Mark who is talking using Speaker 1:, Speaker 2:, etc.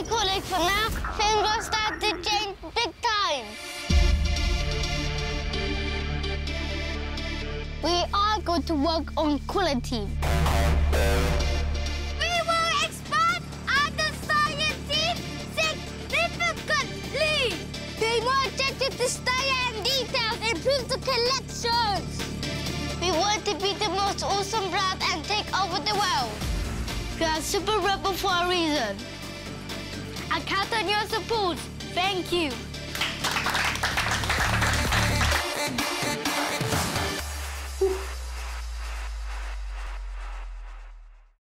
Speaker 1: Okay, colleagues, from now, things will start to change big time. We are going to work on quality. We will expand team significantly. More attentive to style and details, improve the collections. We want to be the most awesome brand and take over the world. We are SUPERREBEL for a reason. I count on your support. Thank you.